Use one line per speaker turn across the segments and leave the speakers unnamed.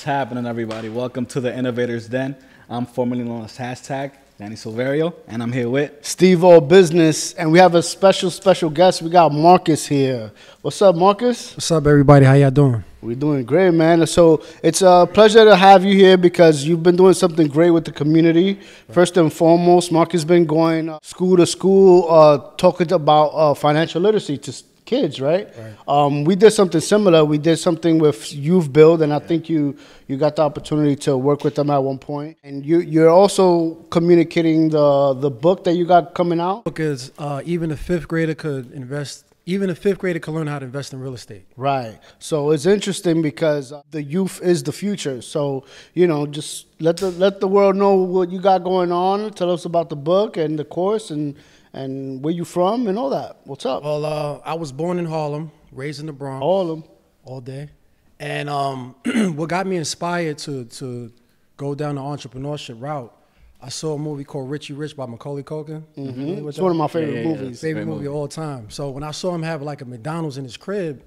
What's happening, everybody? Welcome to the Innovators Den. I'm formerly known as Hashtag Danny Silverio, and I'm here with
Steve O Business, and we have a special, special guest. We got Marcus here. What's up, Marcus?
What's up, everybody? How y'all doing?
We're doing great, man. So it's a pleasure to have you here because you've been doing something great with the community. First and foremost, Marcus been going uh, school to school, uh, talking about uh, financial literacy to s- kids, right?
Right.
Um, we did something similar. We did something with Youth Build, and I think you you got the opportunity to work with them at one point. And you you're also communicating the the book that you got coming out.
Because uh, even a fifth grader could invest. Even a fifth grader could learn how to invest in real estate.
Right. So it's interesting because uh, the youth is the future. So you know, just let the let the world know what you got going on. Tell us about the book and the course and and where you from and all that. What's up?
Well, uh, I was born in Harlem, raised in the Bronx,
All of them.
all day, and um, what got me inspired to to go down the entrepreneurship route. I saw a movie called Richie Rich by Macaulay Culkin. Mm-hmm.
It's one of my favorite
Yeah, yeah, yeah.
movies.
favorite
Great
movie of all time. So when I saw him have like a McDonald's in his crib,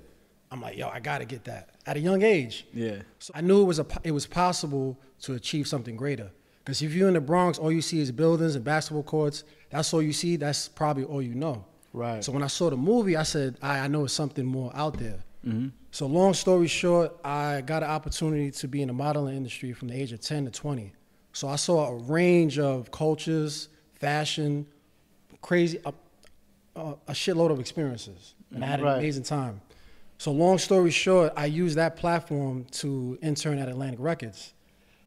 I'm like, yo, I gotta get that at a young age.
yeah,
So I knew it was a it was possible to achieve something greater. Because if you're in the Bronx, all you see is buildings and basketball courts. That's all you see. That's probably all you know.
Right.
So when I saw the movie, I said, I, I know it's something more out there. Mm-hmm. So long story short, I got an opportunity to be in the modeling industry from the age of 10 to 20. So I saw a range of cultures, fashion, crazy, a, a, a shitload of experiences, and I had an
Right.
amazing time. So long story short, I used that platform to intern at Atlantic Records.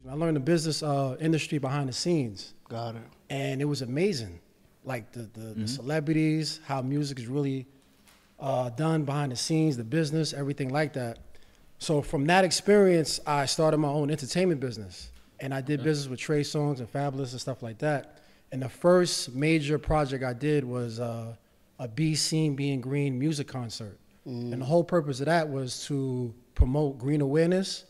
I learned the business uh, industry behind the scenes,
Got it.
and it was amazing. Like the the, the celebrities, how music is really uh, done behind the scenes, the business, everything like that. So from that experience, I started my own entertainment business, and I did business with Trey Songz and Fabolous and stuff like that. And the first major project I did was uh, a Be Seen Being Green music concert, and the whole purpose of that was to promote green awareness,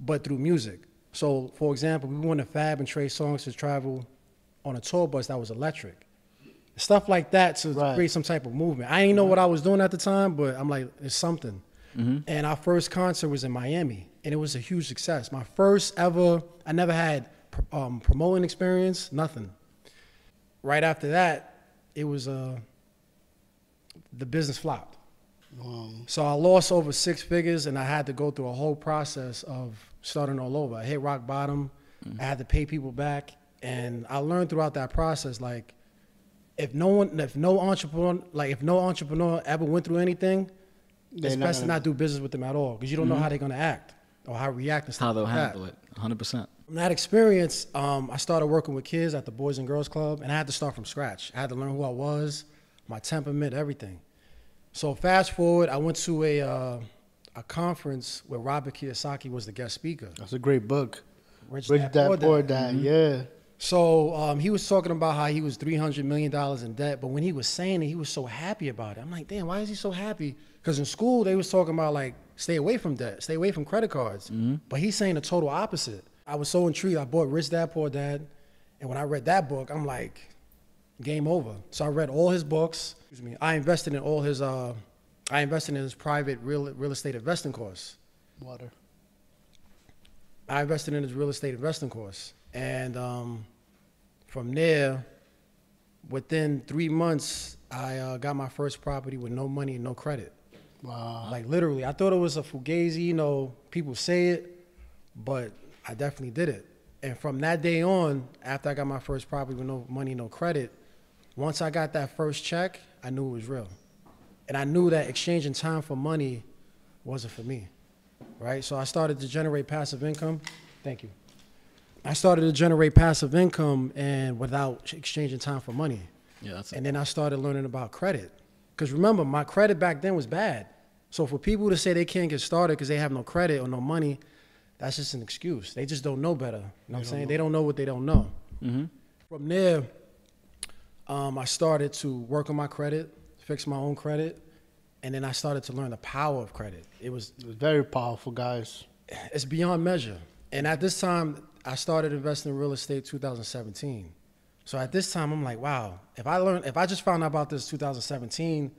but through music. So, for example, we wanted to Fab and Trey Songz to travel on a tour bus that was electric stuff like that to
Right.
create some type of movement. I didn't know what I was doing at the time, but I'm like, it's something. And our first concert was in Miami, and it was a huge success. My first ever, I never had um, promoting experience, nothing. Right after that, it was uh, the business flopped. So I lost over six figures, and I had to go through a whole process of starting all over. I hit rock bottom. I had to pay people back, and I learned throughout that process, like if no one, if no entrepreneur, like if no entrepreneur ever went through anything,
They're
it's
not
best to
gonna-
not do business with them at all because you don't know how they're gonna act or how react and stuff.
how they'll
like that.
handle it, 100. percent
From that experience, um, I started working with kids at the Boys and Girls Club, and I had to start from scratch. I had to learn who I was, my temperament, everything. So fast forward, I went to a uh, a conference where Robert Kiyosaki was the guest speaker.
That's a great book.
Rich
Rich
Dad,
Dad
Poor Dad.
Dad. Yeah.
So um, he was talking about how he was three hundred million dollars in debt, but when he was saying it, he was so happy about it. I'm like, damn, why is he so happy? Because in school they was talking about like stay away from debt, stay away from credit cards, but he's saying the total opposite. I was so intrigued. I bought Rich Dad Poor Dad, and when I read that book, I'm like, game over. So I read all his books. Excuse me. I invested in all his. Uh, I invested in his private real real estate investing course.
Water.
I invested in his real estate investing course, and um, from there, within three months, I uh, got my first property with no money and no credit.
Wow.
Like literally, I thought it was a fugazi. You know, people say it, but I definitely did it. And from that day on, after I got my first property with no money, no credit, once I got that first check, I knew it was real, and I knew that exchanging time for money wasn't for me right? So I started to generate passive income. Thank you. I started to generate passive income and without exchanging time for money.
Yeah, that's
And then I started learning about credit. Because remember, my credit back then was bad. So for people to say they can't get started because they have no credit or no money, that's just an excuse. They just don't know better. You know what I'm saying? They don't know what they don't know. From there, um, I started to work on my credit, fix my own credit, and then I started to learn the power of credit. It was
It was very powerful, guys.
it's beyond measure. And at this time, I started investing in real estate 2017. So at this time, I'm like, wow, if I learned, if I just found out about this 2017,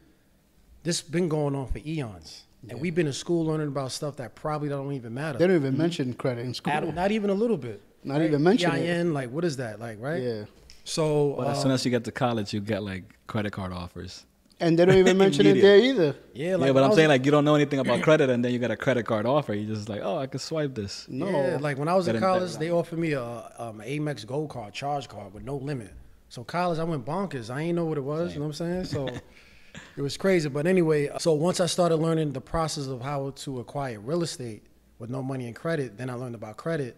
this been going on for eons. And we've been in school learning about stuff that probably don't even matter.
They don't even mention credit in school.
At- not even a little bit.
Not even mention it.
EIN, like what is that? Like, right?
Yeah.
So
But as
uh,
soon as you get to college, you get like credit card offers.
And they don't even mention it there either.
yeah,
Yeah, but
I
I'm
was-
saying like you don't know anything about credit, and then you get a credit card offer. You just like, oh, I can swipe this.
No.
Yeah, like when I was in college, they offered me a um, Amex Gold card, charge card with no limit. So college, I went bonkers. I ain't know what it was. You know what I'm saying? So it was crazy. But anyway, so once I started learning the process of how to acquire real estate with no money and credit, then I learned about credit.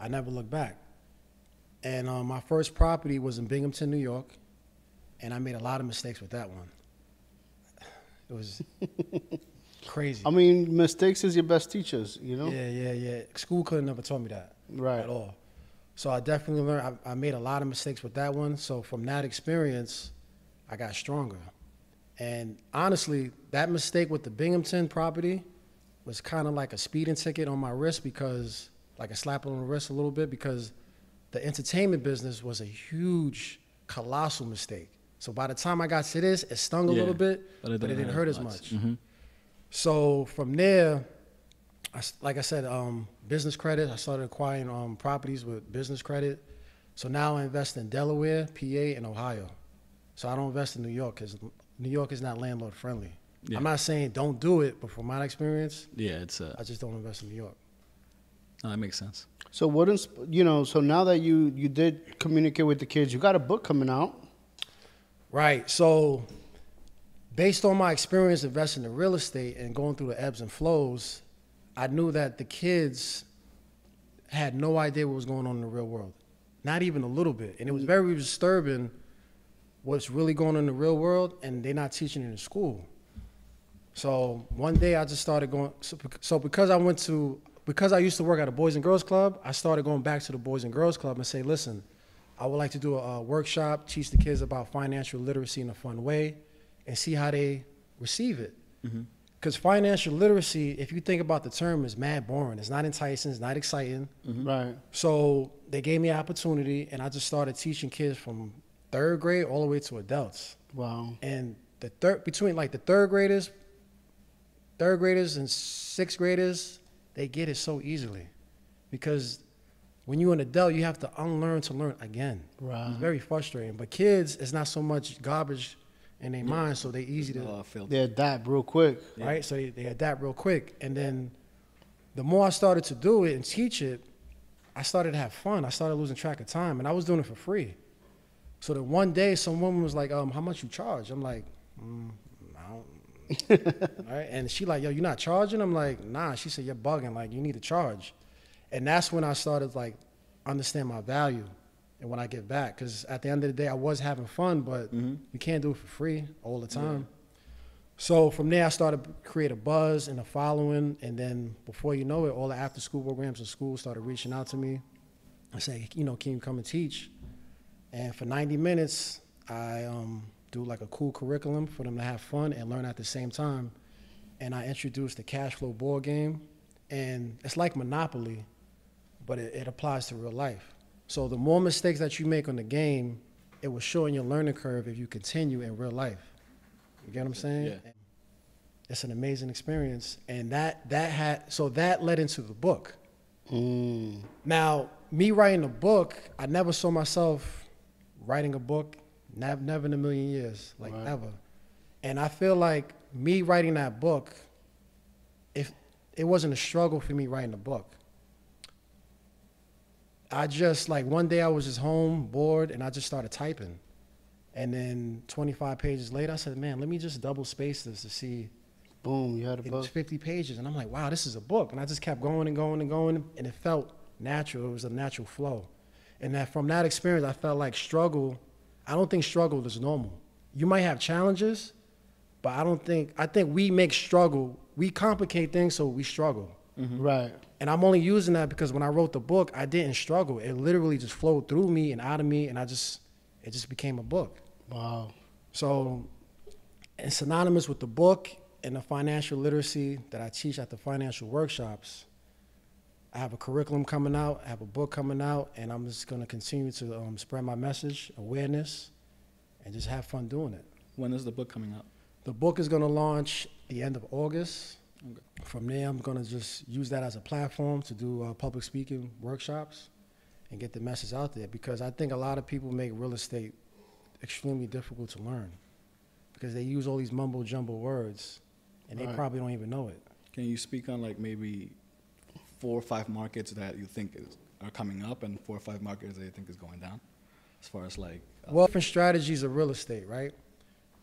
I never looked back. And um, my first property was in Binghamton, New York, and I made a lot of mistakes with that one. It was crazy.
I mean, mistakes is your best teachers, you know?
Yeah, yeah, yeah. School could have never taught me that
Right.
at all. So I definitely learned. I, I made a lot of mistakes with that one. So from that experience, I got stronger. And honestly, that mistake with the Binghamton property was kind of like a speeding ticket on my wrist because, like a slap on the wrist a little bit because the entertainment business was a huge, colossal mistake. So by the time I got to this, it stung a
Yeah,
little bit, but it didn't, hurt as much.
Mhm.
So from there, I s like I said, um, business credit. I started acquiring um, properties with business credit. So now I invest in Delaware, PA, and Ohio. So I don't invest in New York because New York is not landlord friendly.
Yeah.
I'm not saying don't do it, but from my experience,
Yeah, it's uh,
I just don't invest in New York.
no, that makes sense.
So what, you know, so now that you, you did communicate with the kids, you got a book coming out.
Right. So, based on my experience investing in real estate and going through the ebbs and flows, I knew that the kids had no idea what was going on in the real world, not even a little bit. And it was very disturbing what's really going on in the real world, and they're not teaching it in school. So one day I just started going. So, because I went to, because I used to work at a Boys and Girls Club, I started going back to the Boys and Girls Club and say, listen, I would like to do a, a workshop, teach the kids about financial literacy in a fun way, and see how they receive it. Mm-hmm. Because financial literacy, if you think about the term, is mad boring. It's not enticing. It's not exciting. Mm-hmm.
Right.
So they gave me an opportunity, and I just started teaching kids from third grade all the way to adults.
Wow.
And the third between like the third graders, third graders and sixth graders, they get it so easily, because when you're an adult, you have to unlearn to learn again.
Right.
It's very frustrating. But kids, it's not so much garbage in their mind, so they easy to
Uh, filter.
They adapt real quick.
right? So they, they adapt real quick. And then the more I started to do it and teach it, I started to have fun. I started losing track of time, and I was doing it for free. So then one day, some woman was like, um, "How much you charge?" I'm like, mm, "I don't." right? And she like, "Yo, you're not charging?" I'm like, "Nah." She said, "You're bugging. Like, you need to charge." And that's when I started like understand my value and when I get back, because at the end of the day, I was having fun, but you can't do it for free all the time. So from there, I started create a buzz and a following, and then before you know it, all the after-school programs and schools started reaching out to me. I say, you know, can you come and teach? And for 90 minutes, I um, do like a cool curriculum for them to have fun and learn at the same time. And I introduced the cash flow board game, and it's like Monopoly, but it, it applies to real life. So the more mistakes that you make on the game, it will shorten your learning curve if you continue in real life. You get what I'm saying?
Yeah.
It's an amazing experience, and that that had so that led into the book.
Mm.
Now, me writing a book, I never saw myself writing a book, never, never in a million years, like
Right.
ever. And I feel like me writing that book, if it wasn't a struggle for me writing a book. I just like one day I was just home bored and I just started typing. And then 25 pages later, I said, man, let me just double space this to see
Boom. You had a
it was
book.
50 pages and i'm like wow this is a book and i just kept going and going and going and it felt natural it was a natural flow and that from that experience i felt like struggle i don't think struggle is normal you might have challenges but i don't think i think we make struggle we complicate things so we struggle
Right.
and i'm only using that because when i wrote the book i didn't struggle it literally just flowed through me and out of me and i just it just became a book
Wow.
so it's synonymous with the book and the financial literacy that I teach at the financial workshops. I have a curriculum coming out, I have a book coming out, and I'm just going to continue to um, spread my message, awareness, and just have fun doing it.
When is the book coming out?
The book is going to launch the end of August, From there, I'm gonna just use that as a platform to do uh, public speaking workshops and get the message out there because I think a lot of people make real estate extremely difficult to learn because they use all these mumbo jumbo words and they
Right.
probably don't even know it.
Can you speak on like maybe four or five markets that you think is, are coming up and four or five markets that you think is going down? As far as like, uh,
Well, different strategies of real estate, right?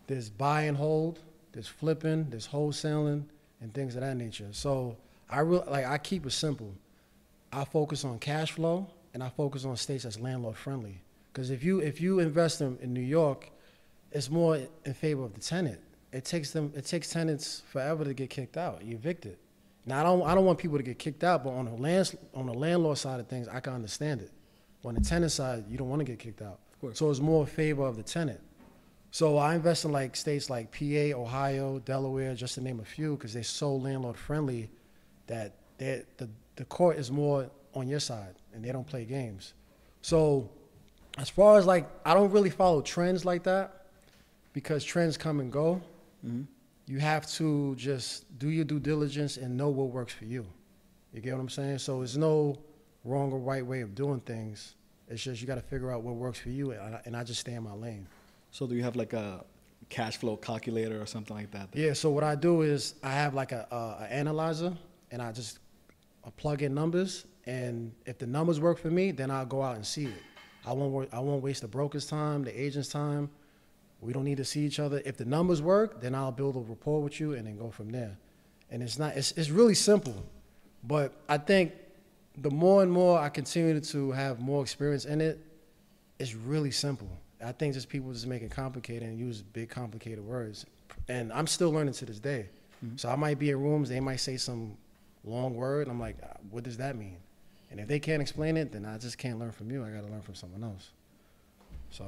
There's buy and hold, there's flipping, there's wholesaling, and things of that nature. So I real like I keep it simple. I focus on cash flow and I focus on states that's landlord friendly. Because if you if you invest in, in New York, it's more in favor of the tenant. It takes them it takes tenants forever to get kicked out, evicted. Now I don't I don't want people to get kicked out, but on the land on the landlord side of things, I can understand it. On the tenant side, you don't want to get kicked out. So it's more in favor of the tenant. So I invest in like states like PA, Ohio, Delaware, just to name a few, because they're so landlord friendly that the the court is more on your side and they don't play games. So as far as like I don't really follow trends like that because trends come and go.
Mhm.
You have to just do your due diligence and know what works for you. You get what I'm saying? So there's no wrong or right way of doing things. It's just you got to figure out what works for you, and I, and I just stay in my lane.
So do you have like a cash flow calculator or something like that?
Yeah. So what I do is I have like a, a, a analyzer, and I just I plug in numbers, and if the numbers work for me, then I'll go out and see it. I won't I won't waste the broker's time, the agent's time. We don't need to see each other. If the numbers work, then I'll build a rapport with you, and then go from there. And it's not it's it's really simple, but I think the more and more I continue to have more experience in it, it's really simple. I think just people just make it complicated and use big complicated words. And I'm still learning to this day. So I might be in rooms, they might say some long word, and I'm like, "Ah, what does that mean? And if they can't explain it, then I just can't learn from you. I got to learn from someone else. So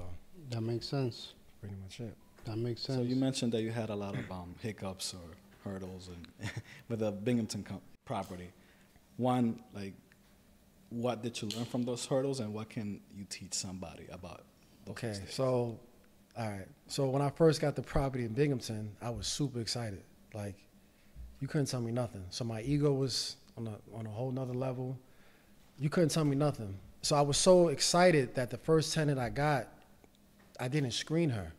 That makes sense.
pretty much it.
That makes sense.
So you mentioned that you had a lot of um, hiccups or hurdles and with the Binghamton co- property. One, like, what did you learn from those hurdles, and what can you teach somebody about?
Okay, so, all right. So when I first got the property in Binghamton, I was super excited. Like, you couldn't tell me nothing. So my ego was on a on a whole nother level. You couldn't tell me nothing. So I was so excited that the first tenant I got, I didn't screen her.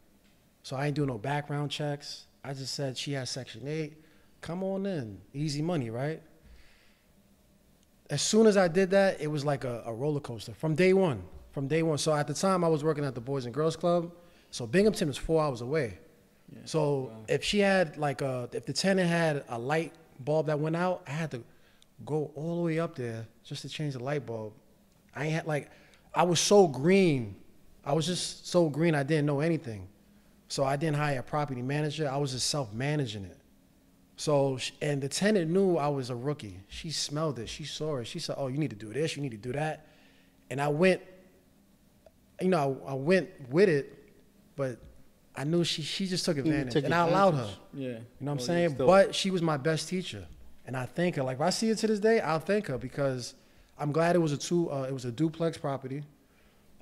So I ain't do no background checks. I just said she has Section Eight. Come on in, easy money, right? as soon as I did that, it was like a, a roller coaster from day one. From day one. So at the time, I was working at the Boys and Girls Club. So Binghamton was four hours away.
Yeah.
So
Wow.
if she had like a, if the tenant had a light bulb that went out, I had to go all the way up there just to change the light bulb. I had like, I was so green. I was just so green. I didn't know anything. So I didn't hire a property manager. I was just self managing it. So, and the tenant knew I was a rookie. She smelled it. She saw it. She said, "Oh, you need to do this. You need to do that." And I went, you know, I, I went with it, but I knew she she just took
You need to
advantage, and I allowed her.
yeah,
You know what I'm
Well,
saying?
still-
But she was my best teacher, and I thank her. Like if I see her to this day, I'll thank her because I'm glad it was a two. Uh, it was a duplex property.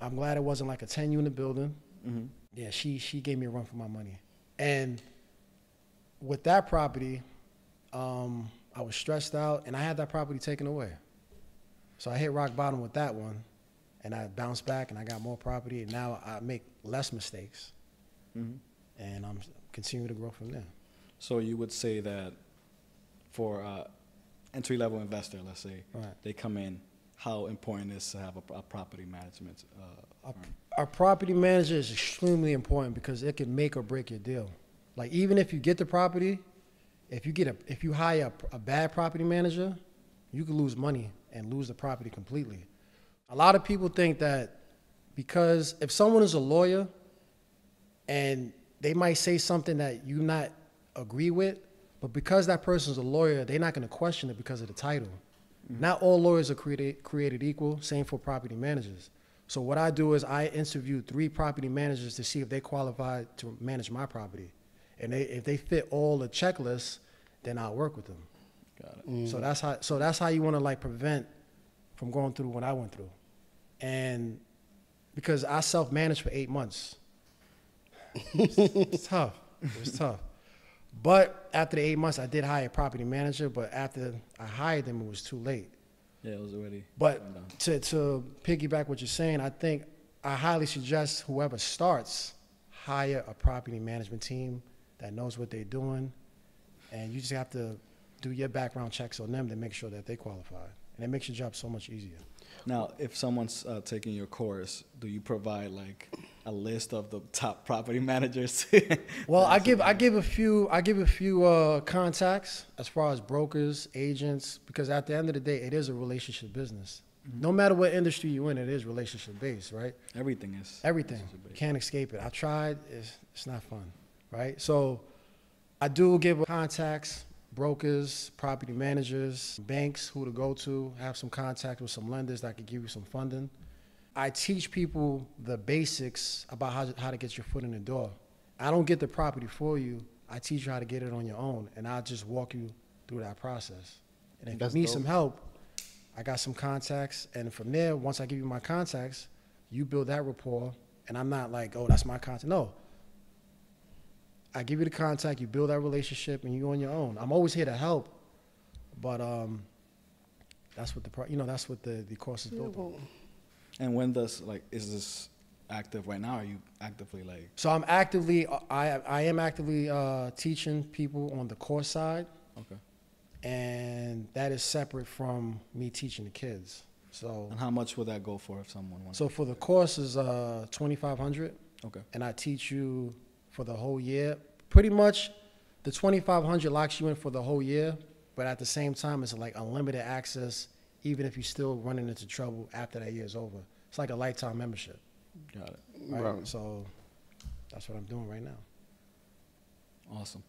I'm glad it wasn't like a 10 unit building.
Mhm.
Yeah, she she gave me a run for my money, and with that property, um, I was stressed out, and I had that property taken away. So I hit rock bottom with that one, and I bounced back, and I got more property, and now I make less mistakes,
Mhm.
and I'm continuing to grow from there.
So you would say that for uh, entry level investor, let's say,
Right.
they come in, how important is to have a, a property management uh,
A, a property manager is extremely important because it can make or break your deal. Like even if you get the property, if you get a if you hire a, a bad property manager, you could lose money and lose the property completely. A lot of people think that because if someone is a lawyer and they might say something that you not agree with, but because that person's a lawyer, they're not going to question it because of the title. Not all lawyers are created, created equal. Same for property managers. So what I do is I interview three property managers to see if they qualify to manage my property, and they, if they fit all the checklists, then I'll work with them.
Got it.
Mm.
So that's how. So that's how you want to like prevent from going through what I went through, and because I self managed for eight months, it's, tough. It was tough. But after the eight months, I did hire a property manager. But after I hired them, it was too late.
Yeah, it was already.
But to, to piggyback what you're saying, I think I highly suggest whoever starts hire a property management team that knows what they're doing, and you just have to do your background checks on them to make sure that they qualify, and it makes your job so much easier.
Now, if someone's uh, taking your course, do you provide like a list of the top property managers?
Well, I give I give a few I give a few uh, contacts as far as brokers, agents, because at the end of the day, it is a relationship business. No matter what industry you're in, it is relationship based, right?
Everything is.
Everything. Can't escape it. I tried. It's, it's not fun, right? So I do give contacts, brokers, property managers, banks who to go to, have some contact with some lenders that could give you some funding. I teach people the basics about how, how to get your foot in the door. I don't get the property for you. I teach you how to get it on your own, and I'll just walk you through that process. And if
That's
you need
dope.
some help, I got some contacts, and from there, once I give you my contacts, you build that rapport. And I'm not like, oh, that's my contact. No. I give you the contact, you build that relationship, and you go on your own. I'm always here to help, but um, that's what the pro- you know that's what the the course is built on.
And when does like is this active right now? Are you actively like?
So I'm actively, I I am actively uh, teaching people on the course side,
Okay.
and that is separate from me teaching the kids. So
And how much would that go for if someone wants?
so for the course is uh, 2,500.
okay.
and I teach you for the whole year. Pretty much, the 2,500 locks you in for the whole year, but at the same time, it's like unlimited access, even if you're still running into trouble after that year is over. It's like a lifetime membership,
Got it.
right?
Right.
So that's what I'm doing right now.
Awesome.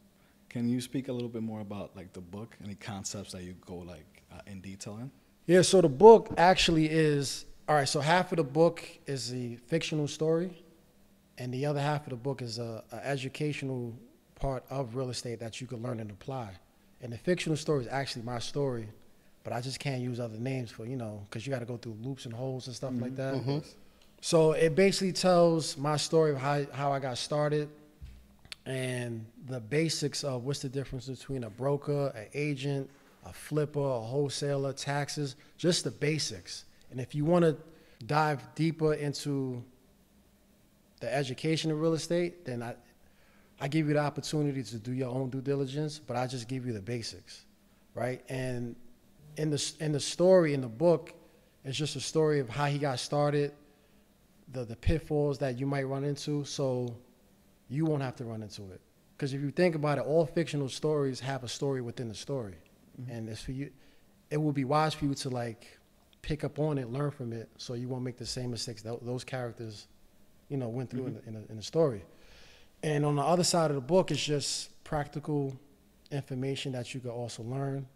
Can you speak a little bit more about like the book? Any concepts that you go like uh, in detail in?
Yeah, so the book actually is all right. So half of the book is the fictional story, and the other half of the book is a, a educational part of real estate that you can learn and apply. And the fictional story is actually my story, but I just can't use other names for you know because you got to go through loops and holes and stuff like mm-hmm. that. Mm-hmm. So it basically tells my story of how how I got started, and the basics of what's the difference between a broker, an agent, a flipper, a wholesaler, taxes, just the basics. And if you want to dive deeper into the education of real estate, then I, I give you the opportunity to do your own due diligence, but I just give you the basics, right? And in the in the story in the book, it's just a story of how he got started, the the pitfalls that you might run into, so you won't have to run into it. Because if you think about it, all fictional stories have a story within the story, mm-hmm. and it's for you. It will be wise for you to like pick up on it, learn from it, so you won't make the same mistakes that those characters, you know, went through in, mm-hmm. the, in, the, in the story. And on the other side of the book, it's just practical information that you can also learn,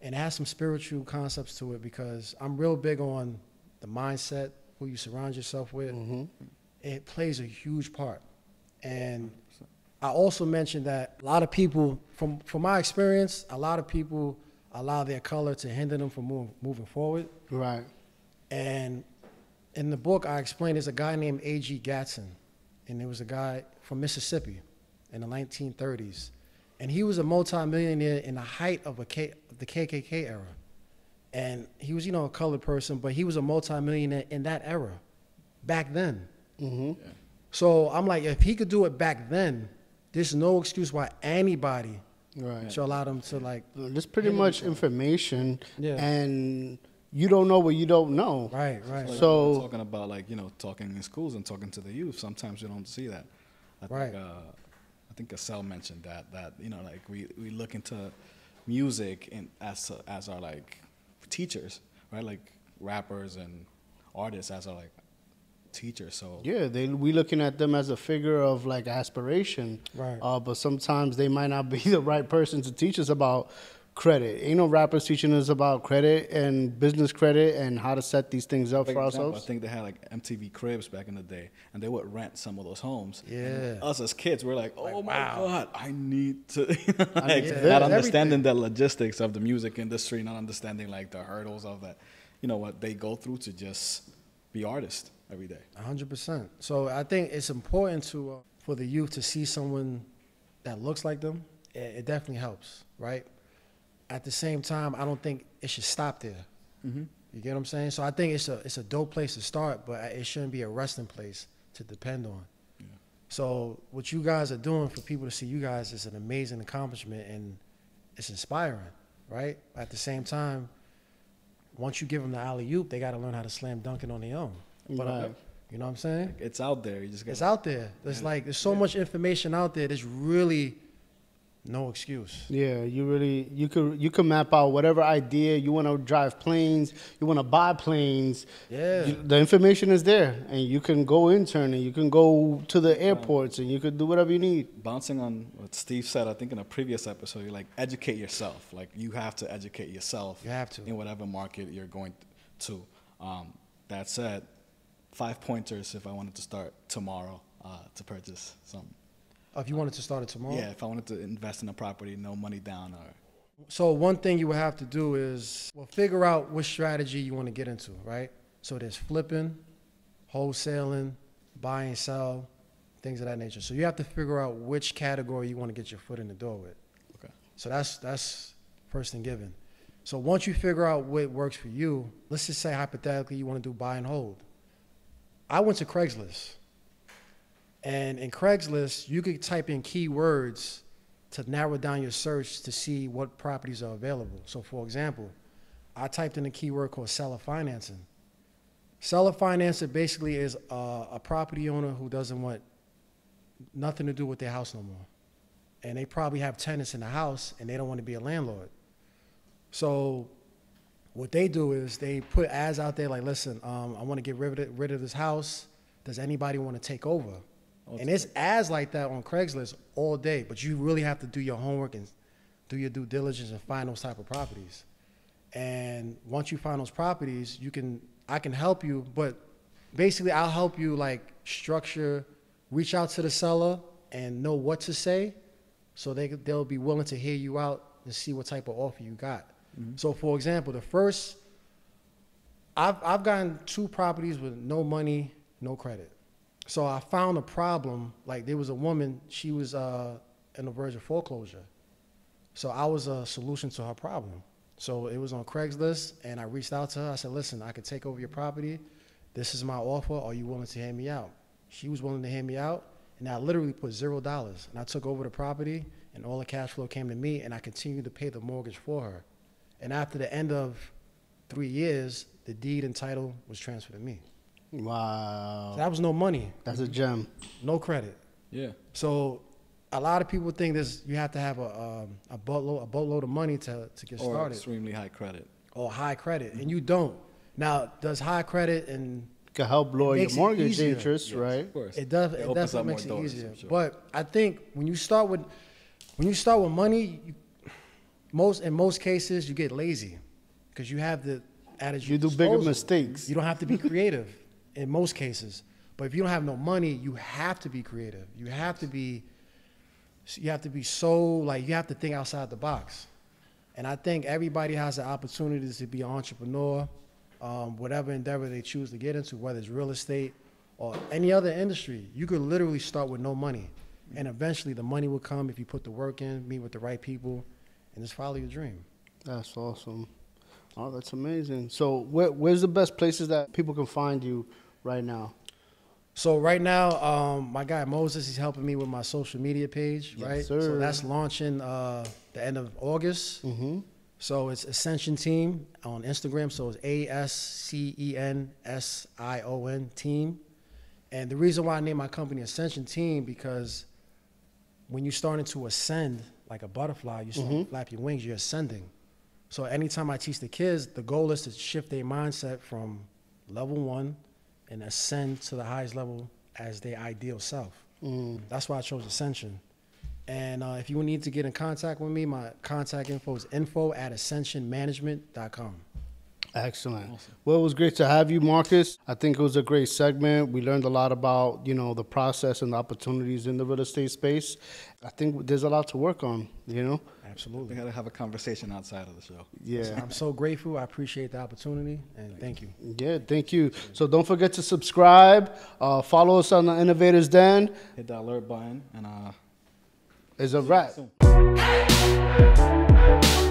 and has some spiritual concepts to it because I'm real big on the mindset, who you surround yourself with. Mm-hmm. It plays a huge part, and I also mentioned that a lot of people, from from my experience, a lot of people allow their color to hinder them from moving, moving forward.
Right.
And in the book, I explained there's a guy named A.G. Gatson, and there was a guy from Mississippi in the 1930s, and he was a multimillionaire in the height of a K, the KKK era, and he was, you know, a colored person, but he was a multimillionaire in that era, back then.
Mm-hmm.
So I'm like, if he could do it back then, there's no excuse why anybody
Right.
should allow them to like,
There's pretty much information,
Yeah.
and you don't know what you don't know.
right, right,
Like,
So-
we're talking about like you know talking in schools and talking to the youth. Sometimes you don't see that. I
Right.
think uh, I think Cassell mentioned that that you know like we, we look into music in, as as our like teachers, right? Like rappers and artists as our like teachers. So
Yeah, they we looking at them as a figure of like aspiration.
Right.
Uh, but sometimes they might not be the right person to teach us about credit. Ain't no rappers teaching us about credit and business credit and how to set these things up
For
for
example,
ourselves.
I think they had like MTV Cribs back in the day, and they would rent some of those homes.
Yeah.
And us as kids, we're like, "Oh my
wow.
god, I need to," like,
need to
not
visit
understanding the logistics of the music industry, not understanding like the hurdles of that, you know, what they go through to just be artists every day.
hundred percent. So I think it's important to uh, for the youth to see someone that looks like them it, it definitely helps, right? At the same time, I don't think it should stop there.
Mm-hmm.
You get what I'm saying? So I think it's a it's a dope place to start, but it shouldn't be a resting place to depend on.
Yeah.
So what you guys are doing for people to see you guys is an amazing accomplishment and it's inspiring, right? At the same time, once you give them the alley oop, they got to learn how to slam dunk it on their own. But uh, you know what I'm saying?
It's out there. You just got
It's out there. There's like there's so much information out there. There's really no excuse.
Yeah, you really you could you can map out whatever idea you want to drive planes, you want to buy planes.
Yeah.
You- the information is there, and you can go intern, and you can go to the airports, and you can do whatever you need.
bouncing on what Steve said, I think in a previous episode, you like educate yourself. Like you have to educate yourself.
You have to.
in whatever market you're going to. Um, that said, five pointers if I wanted to start tomorrow uh, to purchase some.
Oh, if you wanted to start it tomorrow.
Yeah, if I wanted to invest in a property, no money down or
So one thing you would have to do is well figure out which strategy you want to get into, right? So there's flipping, wholesaling, buy and sell, things of that nature. So you have to figure out which category you want to get your foot in the door with.
Okay.
So that's that's first thing given. So once you figure out what works for you, let's just say hypothetically you want to do buy and hold. I went to Craigslist. And in Craigslist, you could type in keywords to narrow down your search to see what properties are available. So, for example, I typed in a keyword called seller financing. Seller financing basically is a, a property owner who doesn't want nothing to do with their house no more. And they probably have tenants in the house and they don't want to be a landlord. So, what they do is they put ads out there like, listen, um, I want to get rid of, rid of this house. Does anybody want to take over? And it's ads like that on Craigslist all day, but you really have to do your homework and do your due diligence and find those type of properties. And once you find those properties, you can I can help you, but basically I'll help you like structure, reach out to the seller and know what to say, so they they'll be willing to hear you out and see what type of offer you got. Mm-hmm. So for example, the first I've I've gotten two properties with no money, no credit. So I found a problem. Like there was a woman, she was uh, in the verge of foreclosure. So I was a solution to her problem. So it was on Craigslist, and I reached out to her. I said, "Listen, I could take over your property. This is my offer. Are you willing to hear me out?" She was willing to hear me out, and I literally put zero dollars. And I took over the property, and all the cash flow came to me, and I continued to pay the mortgage for her. And after the end of three years, the deed and title was transferred to me.
Wow,
So that was no money,
that's a gem.
no credit.
yeah.
So a lot of people think this you have to have a um, a boatload a boatload of money to to get
Or
started
extremely high credit.
or high credit, and you don't. Now, does high credit and
Can help lower your mortgage
easier.
interest,
Yes,
right?
Of course.
it does
It
it,
opens
definitely
up more
makes it
doors,
easier.
I'm sure.
But I think when you start with when you start with money, you, most in most cases you get lazy because you have the attitude.
You do bigger mistakes.
You don't have to be creative in most cases. But if you don't have no money, you have to be creative. You have to be you have to be so like you have to think outside the box. And I think everybody has the opportunity to be an entrepreneur, um, whatever endeavor they choose to get into, whether it's real estate or any other industry. You could literally start with no money, and eventually the money will come if you put the work in, meet with the right people, and just follow your dream.
That's awesome. Oh, that's amazing. So, where, where's the best places that people can find you right now?
So right now, um, my guy Moses, he's helping me with my social media page,
Yes,
right?
sir.
So that's launching uh, the end of August.
Mm-hmm.
So it's Ascension Team on Instagram. So it's A S C E N S I O N Team. And the reason why I named my company Ascension Team because when you're starting to ascend like a butterfly, you start to flap your wings, you're ascending. So anytime I teach the kids, the goal is to shift their mindset from level one and ascend to the highest level as their ideal self. That's why I chose Ascension. And uh, if you need to get in contact with me, my contact info is info at ascensionmanagement.com.
Excellent. Well, it was great to have you, Marcus. I think it was a great segment. We learned a lot about, you know, the process and the opportunities in the real estate space. I think there's a lot to work on, you know? Absolutely.
We
Absolutely.
gotta have a conversation outside of the show.
Yeah.
I'm so grateful. I appreciate the opportunity and thank you.
Yeah, thank you. So don't forget to subscribe. Uh, follow us on the Innovators Den.
Hit that alert button and uh
It's a wrap.
soon.
Hey!
Bye.